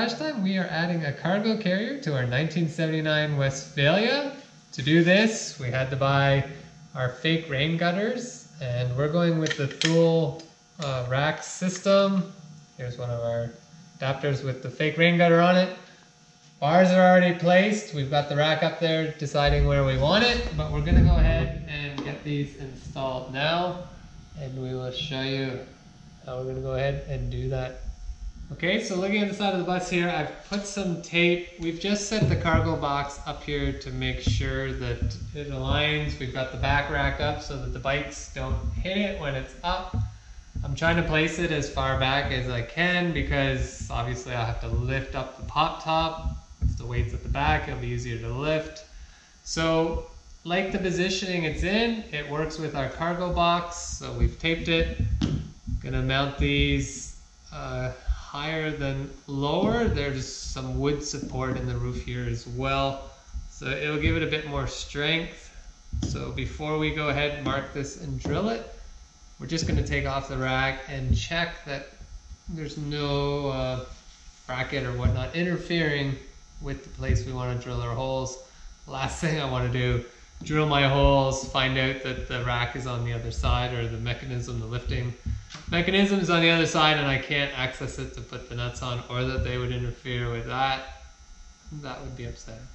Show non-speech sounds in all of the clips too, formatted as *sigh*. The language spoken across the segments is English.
Garage Time, we are adding a cargo carrier to our 1979 Westfalia. To do this, we had to buy our fake rain gutters, and we're going with the Thule uh, rack system. Here's one of our adapters with the fake rain gutter on it. Bars are already placed. We've got the rack up there deciding where we want it, but we're gonna go ahead and get these installed now, and we will show you how we're gonna go ahead and do that. Okay, so looking at the side of the bus here, I've put some tape. We've just set the cargo box up here to make sure that it aligns. We've got the back rack up so that the bikes don't hit it when it's up. I'm trying to place it as far back as I can because obviously I'll have to lift up the pop top the weight's at the back, it'll be easier to lift. So like the positioning it's in, it works with our cargo box. So we've taped it. Gonna mount these uh, higher than lower. There's some wood support in the roof here as well. So it'll give it a bit more strength. So before we go ahead mark this and drill it, we're just gonna take off the rack and check that there's no uh, bracket or whatnot interfering with the place we want to drill our holes. Last thing I want to do, drill my holes, find out that the rack is on the other side or the mechanism, the lifting mechanism is on the other side and I can't access it to put the nuts on or that they would interfere with that. That would be upsetting.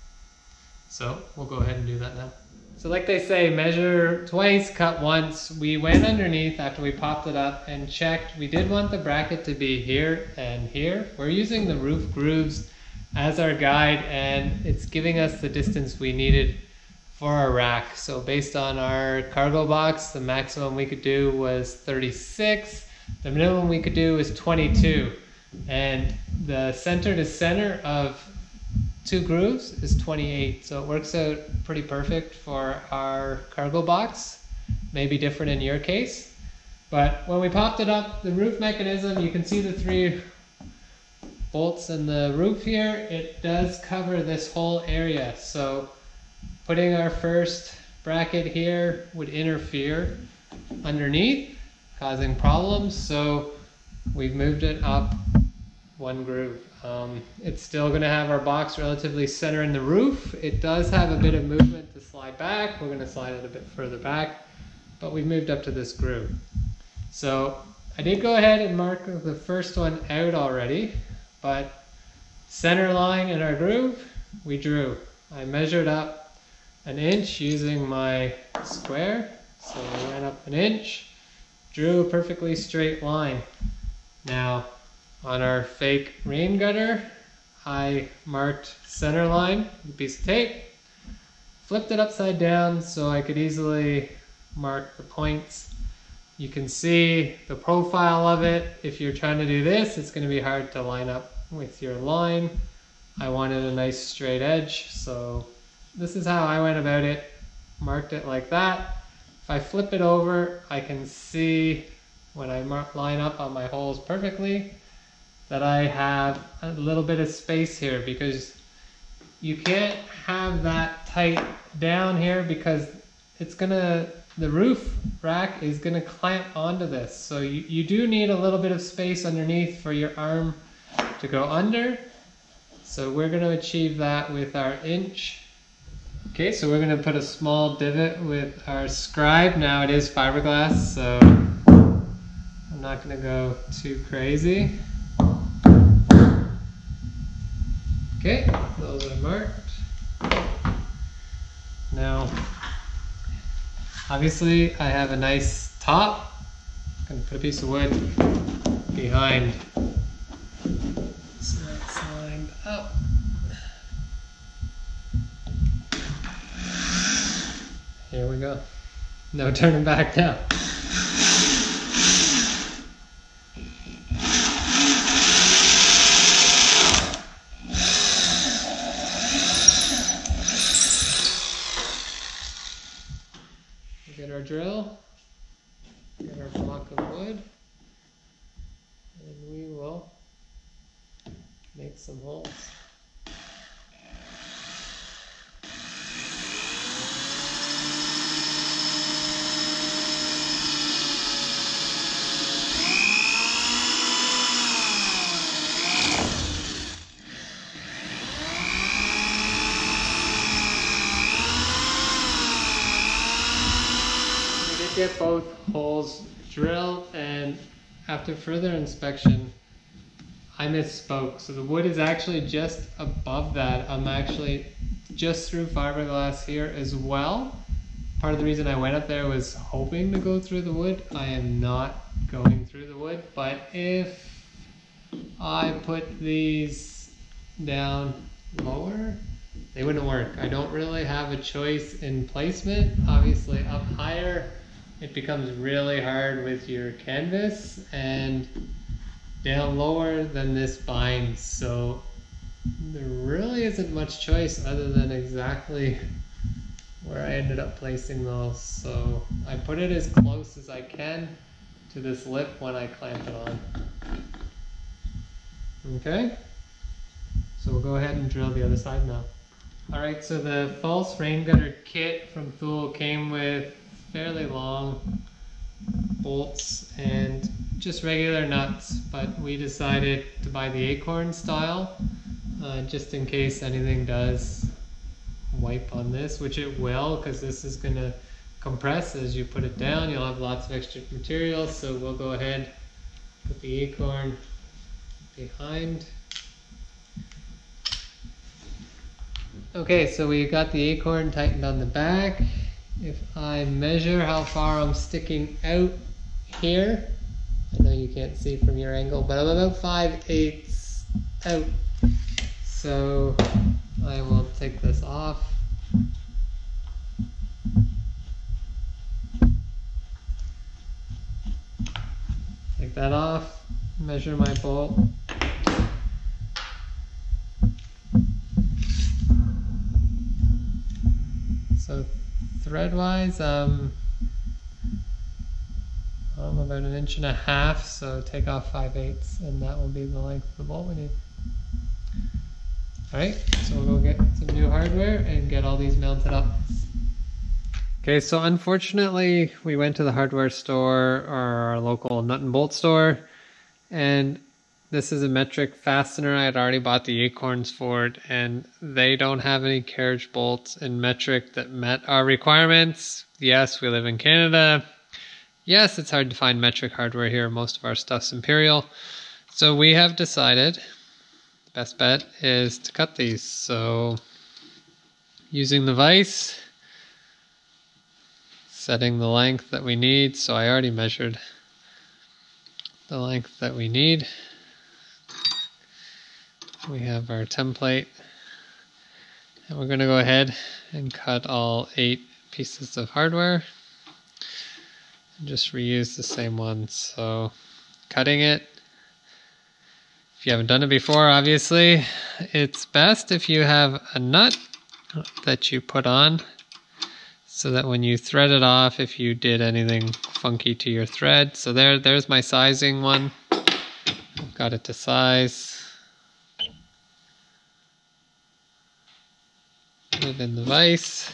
So we'll go ahead and do that now. So like they say, measure twice, cut once. We went underneath after we popped it up and checked. We did want the bracket to be here and here. We're using the roof grooves as our guide and it's giving us the distance we needed for our rack. So based on our cargo box, the maximum we could do was 36. The minimum we could do was 22. And the center to center of two grooves is 28. So it works out pretty perfect for our cargo box. Maybe different in your case. But when we popped it up, the roof mechanism, you can see the three bolts in the roof here, it does cover this whole area. So putting our first bracket here would interfere underneath, causing problems. So we've moved it up one groove. Um, it's still going to have our box relatively center in the roof. It does have a bit of movement to slide back. We're going to slide it a bit further back, but we've moved up to this groove. So I did go ahead and mark the first one out already. But center line in our groove, we drew. I measured up an inch using my square. So I went up an inch, drew a perfectly straight line. Now on our fake rain gutter, I marked center line with a piece of tape, flipped it upside down so I could easily mark the points you can see the profile of it. If you're trying to do this, it's going to be hard to line up with your line. I wanted a nice straight edge, so this is how I went about it. Marked it like that. If I flip it over, I can see when I mark, line up on my holes perfectly that I have a little bit of space here because you can't have that tight down here because it's gonna the roof rack is gonna clamp onto this so you, you do need a little bit of space underneath for your arm to go under. So we're going to achieve that with our inch. Okay, so we're going to put a small divot with our scribe. Now it is fiberglass, so I'm not going to go too crazy. Okay, those are marked. Now, obviously I have a nice top. I'm going to put a piece of wood behind Here we go. No turning back now. get our drill, get our block of wood, and we will make some holes. Get both holes drilled and after further inspection, I misspoke. So the wood is actually just above that. I'm actually just through fiberglass here as well. Part of the reason I went up there was hoping to go through the wood. I am not going through the wood, but if I put these down lower, they wouldn't work. I don't really have a choice in placement. Obviously up higher, it becomes really hard with your canvas and down lower than this binds. So there really isn't much choice other than exactly where I ended up placing those. So I put it as close as I can to this lip when I clamp it on. Okay, so we'll go ahead and drill the other side now. Alright, so the false rain gutter kit from Thule came with fairly long bolts and just regular nuts, but we decided to buy the acorn style uh, just in case anything does wipe on this, which it will because this is going to compress as you put it down. You'll have lots of extra material, so we'll go ahead put the acorn behind. Okay, so we got the acorn tightened on the back. If I measure how far I'm sticking out here, I know you can't see from your angle, but I'm about 5 eighths out. So I will take this off. Take that off, measure my bolt. So thread wise, um, I'm about an inch and a half, so take off 5 eighths and that will be the length of the bolt we need. Alright, so we'll go get some new hardware and get all these mounted up. Okay, so unfortunately we went to the hardware store or our local nut and bolt store and this is a metric fastener. I had already bought the acorns for it, and they don't have any carriage bolts in metric that met our requirements. Yes, we live in Canada. Yes, it's hard to find metric hardware here. Most of our stuff's imperial. So we have decided the best bet is to cut these. So using the vise, setting the length that we need. So I already measured the length that we need we have our template. And we're going to go ahead and cut all eight pieces of hardware. And just reuse the same one so cutting it. If you haven't done it before obviously it's best if you have a nut that you put on so that when you thread it off if you did anything funky to your thread. So there there's my sizing one. I've got it to size in the vise.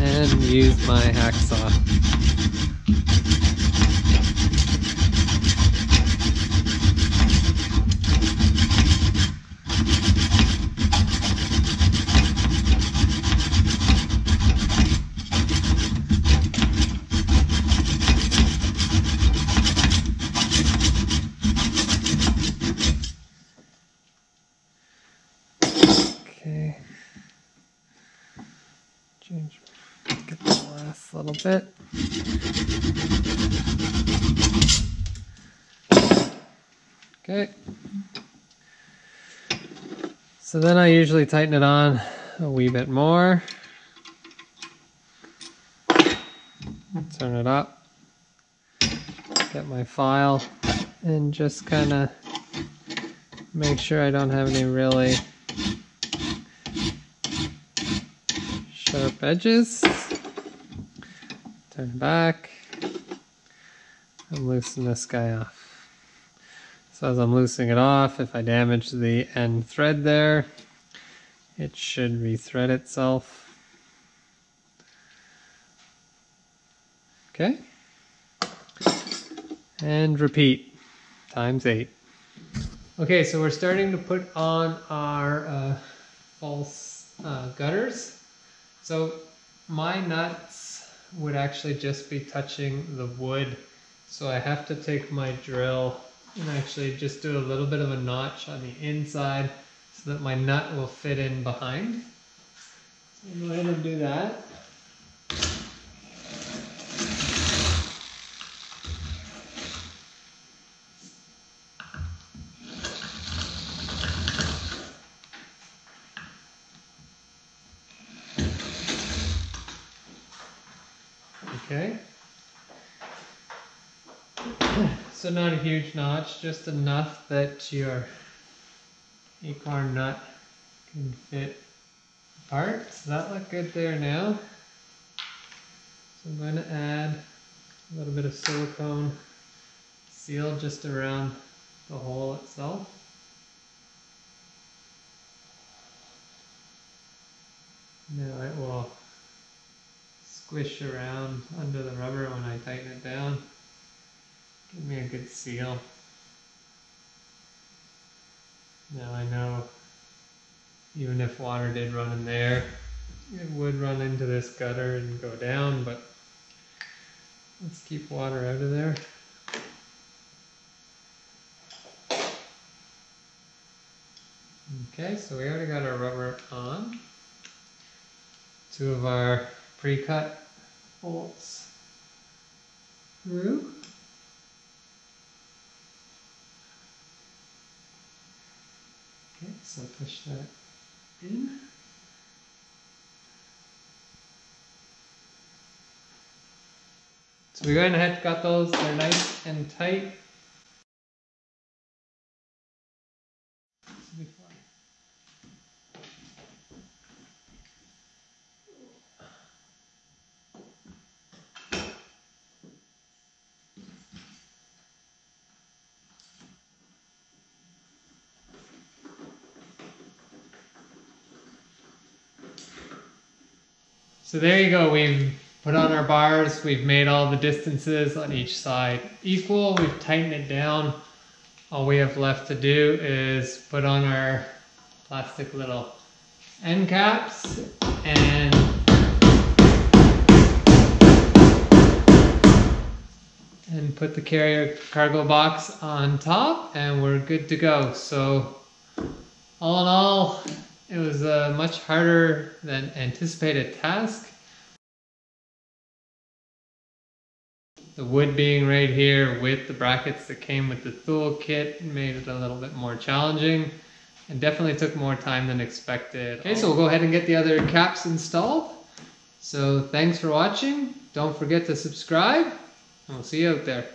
And use my hacksaw. Little bit. Okay. So then I usually tighten it on a wee bit more. Turn it up. Get my file and just kind of make sure I don't have any really sharp edges. Turn back and loosen this guy off. So as I'm loosening it off, if I damage the end thread there, it should rethread itself. Okay. And repeat times eight. Okay, so we're starting to put on our uh, false uh, gutters. So my nuts would actually just be touching the wood. So I have to take my drill and actually just do a little bit of a notch on the inside so that my nut will fit in behind. So I'll go ahead and do that. Okay. *clears throat* So not a huge notch, just enough that your acorn nut can fit apart. Does that look good there now? So I'm going to add a little bit of silicone seal just around the hole itself. Now it will squish around under the rubber when I tighten it down. Give me a good seal. Now I know even if water did run in there, it would run into this gutter and go down, but let's keep water out of there. Okay, so we already got our rubber on. Two of our pre-cut bolts through. Okay, so push that in. So we went ahead, got those, they're nice and tight. So there you go. We've put on our bars. We've made all the distances on each side equal. We've tightened it down. All we have left to do is put on our plastic little end caps and and put the carrier cargo box on top and we're good to go. So all in all, it was a much harder than anticipated task. The wood being right here with the brackets that came with the Thule kit made it a little bit more challenging and definitely took more time than expected. Okay, so we'll go ahead and get the other caps installed. So thanks for watching. Don't forget to subscribe and we'll see you out there.